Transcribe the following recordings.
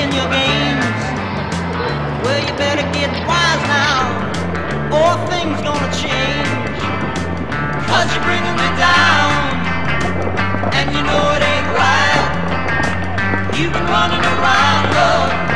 playing your games. Well, you better get wise now, or things gonna change. Cause you're bringing me down, and you know it ain't right. You've been running around, love,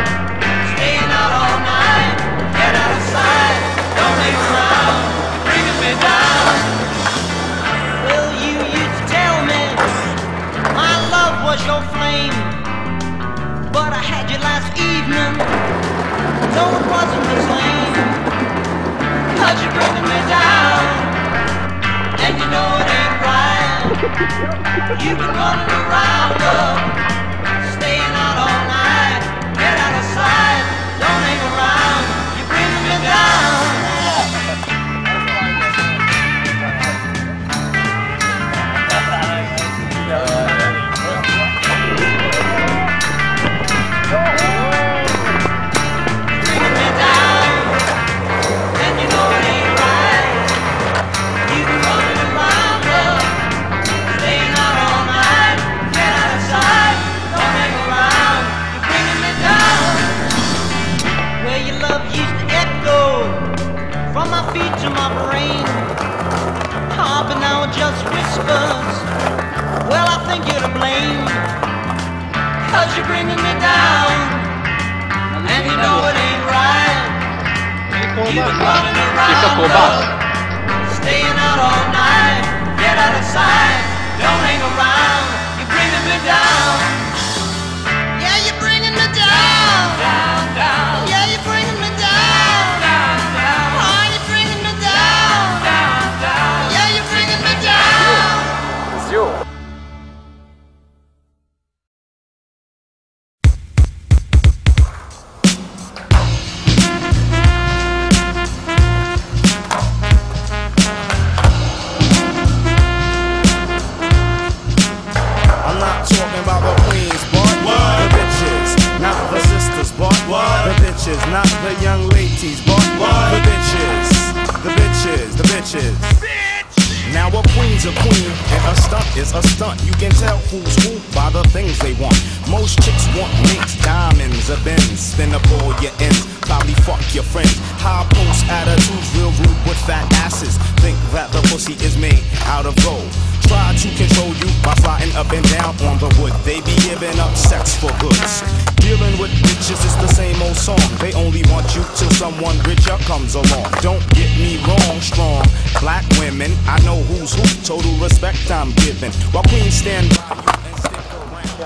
tell who's who by the things they want. Most chicks want links, diamonds, a Benz. Spin up all your ends, probably fuck your friends. High post attitudes, real rude with fat asses. Think that the pussy is made out of gold. Try to control you by sliding up and down on the wood. They be giving up sex for goods. Dealing with bitches is the same old song. They only want you till someone richer comes along. Don't get me wrong, strong black women. I know who's who. Total respect I'm giving. While queens stand by you and stick around.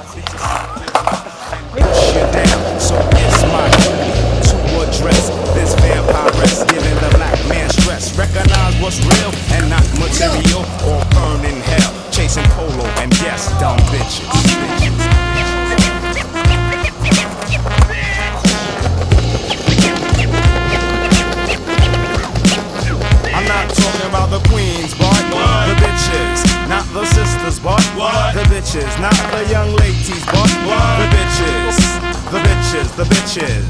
Push you down, so it's my duty to address this vampiress giving the black man stress. Recognize what's real and not material or burn Chasing polo and yes, dumb bitches. I'm not talking about the queens, but the bitches, not the sisters, but the bitches, not the young ladies, but the bitches, the bitches, the bitches.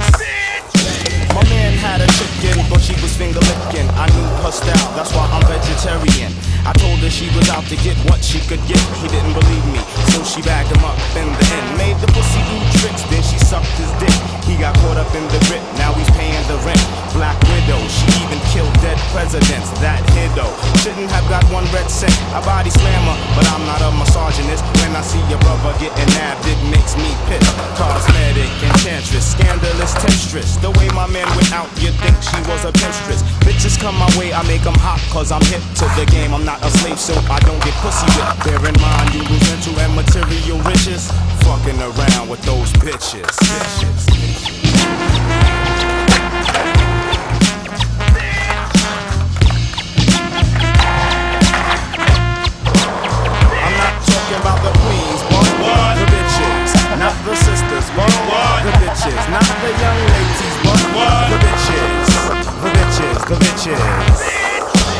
My man had a chicken, but she was finger licking. I knew her style, that's why I'm vegetarian. I told her she was out to get what she could get. He didn't believe me, so she bagged him up in the end. Made the pussy do tricks, then she sucked his dick. He got caught up in the grip, now he's paying the rent. Black widow, she even killed dead presidents. That hiddo shouldn't have got one red cent. A body slammer, but I'm not a misogynist. When I see your brother getting nabbed, it makes me pissed. Cosmetic, enchantress, scandalous temptress. The way my man went out, you'd think she was a pinstress. Bitches come my way, I make them hot, cause I'm hip to the game. I'm not a slave, so I don't get pussy whipped. Bear in mind, you lose into and material riches. Fucking around with those bitches. I'm not talking about the queens, the bitches, not the sisters, the bitches, not the young ladies, but bitches, the bitches, the bitches.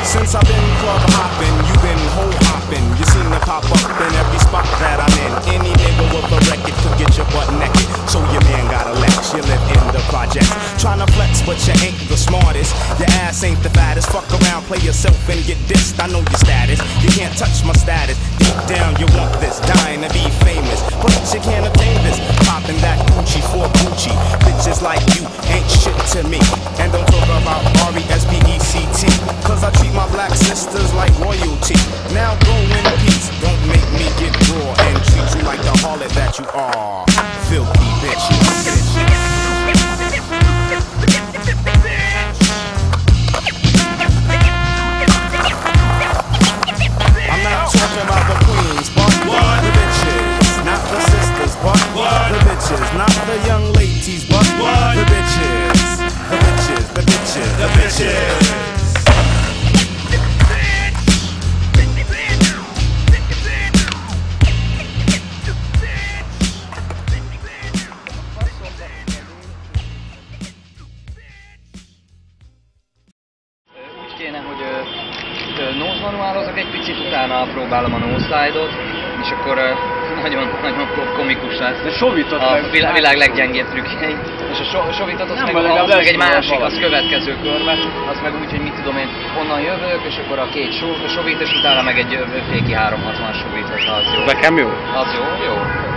Since I've been club hopping, you've been hole hopping. You seem to pop up in every spot that I'm in. Any nigga with a record could get your butt naked. So your man gotta let you live in the project. Trying to flex, but you ain't the smartest. Your ass ain't the fattest. Fuck around, play yourself and get dissed. I know your status. You can't touch my status. Deep down, you want this, dying to be famous. But you can't obtain this. Popping that Gucci for Gucci. Bitches like you ain't shit to me. And don't talk about R-E-S-P-E-C-T. Cause I treat my black sisters like royalty. Now go in peace. Don't make me get raw and treat you like the harlot that you are. Filthy bitches. Világ, világ leggyengébb trükkjei. És a so, az Nem meg, az meg egy másik, valami. az következő körben, az meg úgy, hogy mit tudom én, onnan jövök, és akkor a két so, sovít, és utána meg egy féki 360 sovít, hogyha az jó. Nekem jó. Az jó, jó.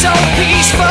so peaceful.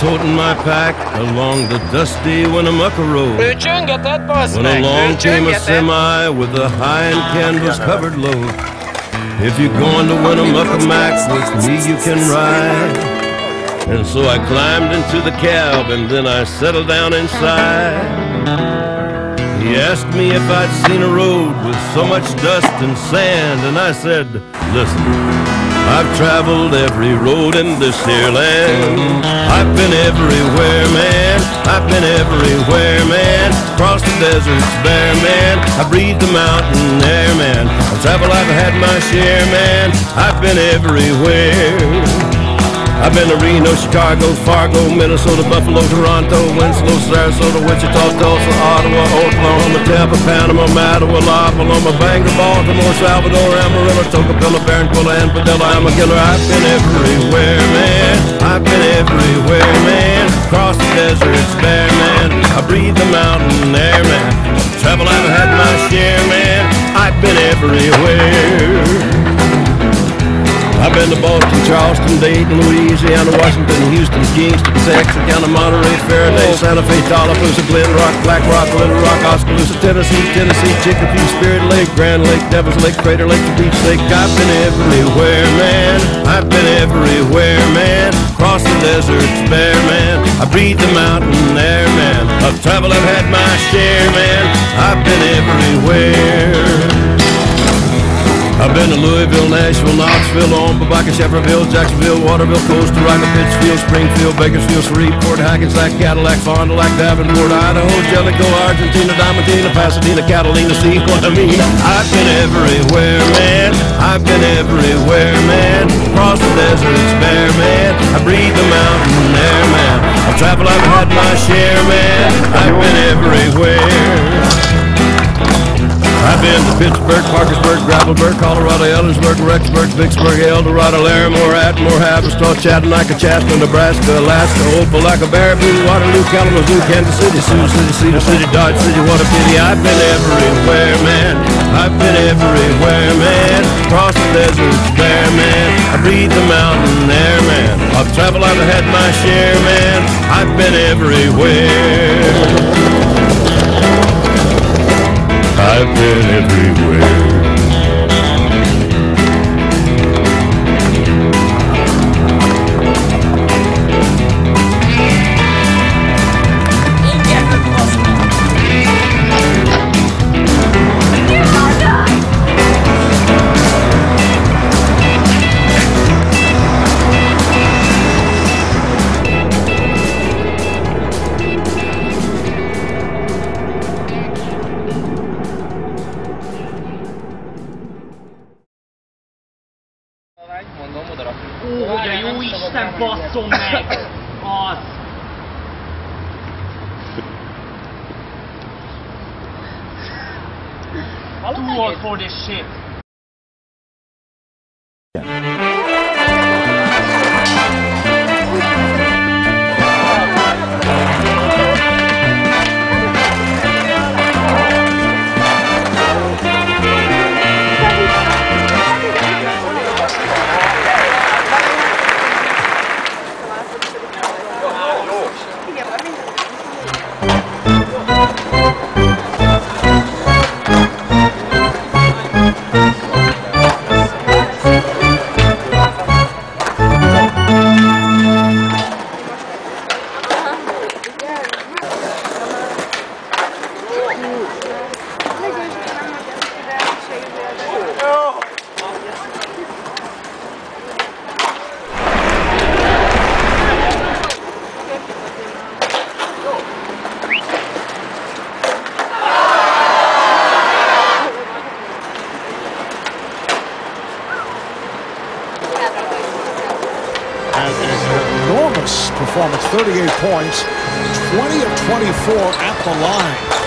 Toting my pack along the dusty Winnemucca road. Bőcsöngetett, bazd When meg! along came a semi with a high and canvas covered load. If you're going to Winnemucca Mac with me, you can ride. And so I climbed into the cab and then I settled down inside. He asked me if I'd seen a road with so much dust and sand, and I said, Listen, I've traveled every road in this here land. I've been everywhere, man. I've been everywhere, man. Across the deserts bare, man. I breathe the mountain air, man. I've traveled, I've had my share, man. I've been everywhere. I've been to Reno, Chicago, Fargo, Minnesota, Buffalo, Toronto, Winslow, Sarasota, Wichita, Tulsa, Ottawa, Oklahoma, Tampa, Panama, Mattawa, La Paloma, Bangor, Baltimore, Salvador, Amarillo, Tocopilla, Barranquilla, and Padilla. I'm a killer. I've been everywhere, man. I've been everywhere, man. Across the deserts bare, man. I breathe the mountain air, man. Travel, I've had my share, man. I've been everywhere. I've been to Boston, Charleston, Dayton, Louisiana, Washington, Houston, Kingston, Texarkana, Monterey, Faraday, Santa Fe, Tallapoosa, Glen Rock, Black Rock, Little Rock, Oskaloosa, Tennessee, Tennessee, Chicopee, Spirit Lake, Grand Lake, Devil's Lake, Crater Lake, the Beach Lake. I've been everywhere, man. I've been everywhere, man. Across the deserts bare, man. I breathe the mountain air, man. I've traveled, I've had my share, man. I've been everywhere. I've been to Louisville, Nashville, Knoxville, Omaha, Baca, Shefferville, Jacksonville, Waterville, Costa Rica, Pittsfield, Springfield, Bakersfield, Shreveport, Hackensack, Cadillac, Fond du Lac, Davenport, Idaho, Jellicoe, Argentina, Diamantina, Pasadena, Catalina, see what I mean? I've been everywhere, man. I've been everywhere, man. Across the deserts bare, man. I breathe the mountain air, man. I've traveled, I've had my share, man. I've been everywhere. I've been to Pittsburgh, Parkersburg, Gravelburg, Colorado, Ellensburg, Rexburg, Vicksburg, Eldorado, Larimore, Atmore, Haverstraw, Chattanooga, Chaska, Nebraska, Alaska, Opelika, Baraboo, Waterloo, Kalamazoo, Kansas City, Sioux City, Cedar City, Dodge City, what a pity. I've been everywhere, man. I've been everywhere, man. Across the desert, bare, man. I breathe the mountain air, man. I've traveled, I've had my share, man. I've been everywhere. I've been everywhere. Too old for this shit! And enormous 38 points, 20 of 24 at the line.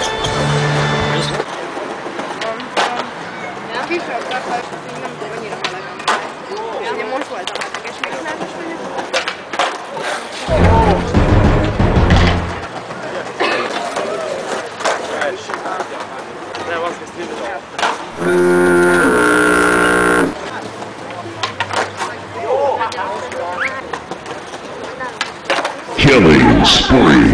free.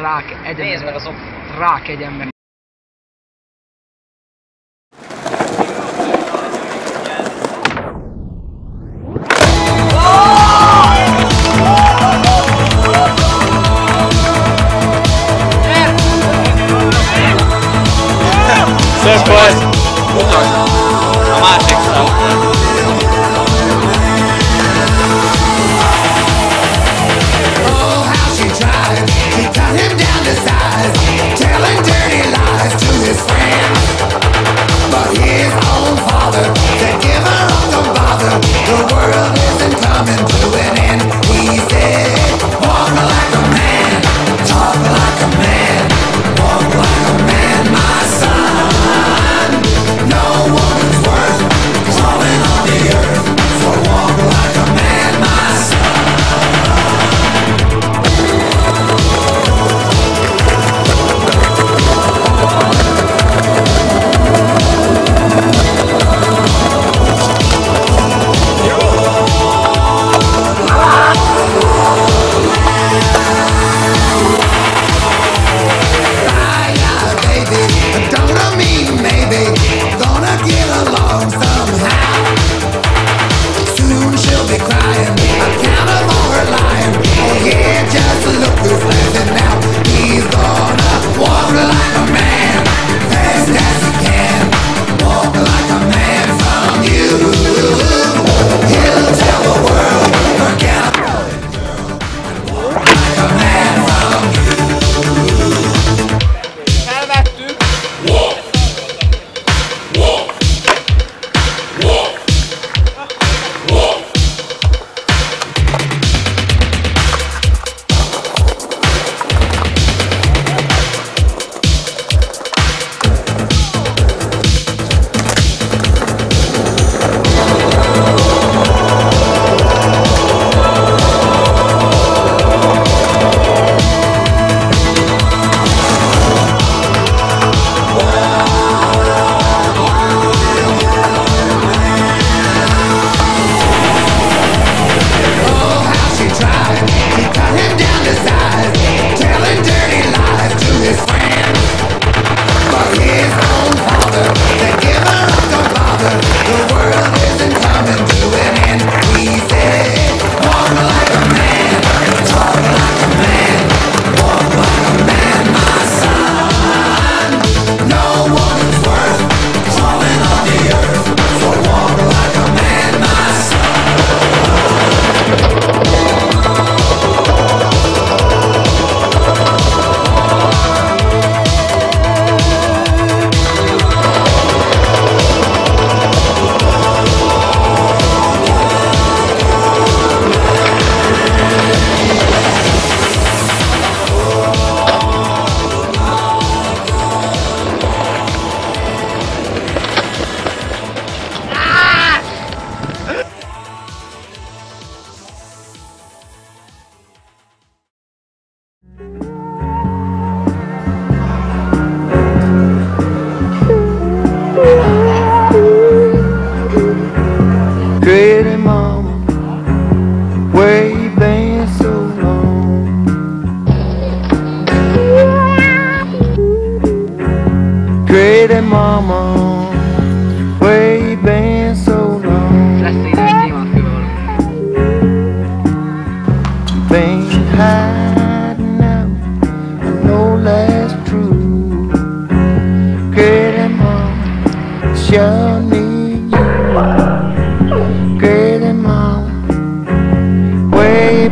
rák egyenek. Nézd meg azok ok. Rák egyen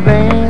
baby.